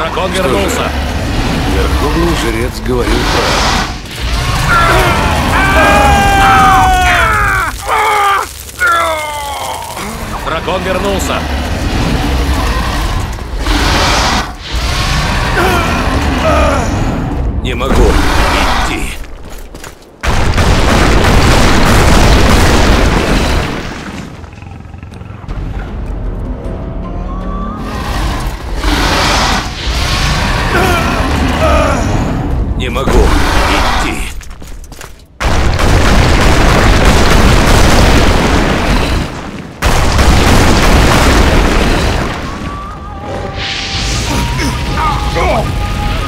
Дракон Что вернулся. же? Верховный жрец говорил правду. Дракон вернулся. Не могу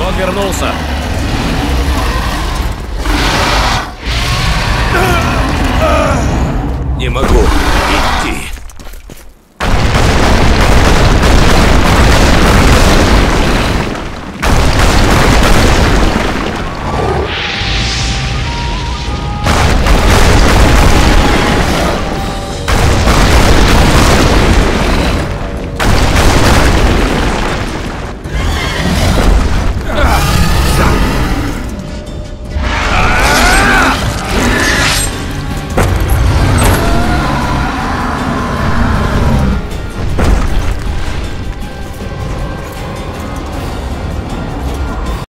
Он вернулся. Не могу.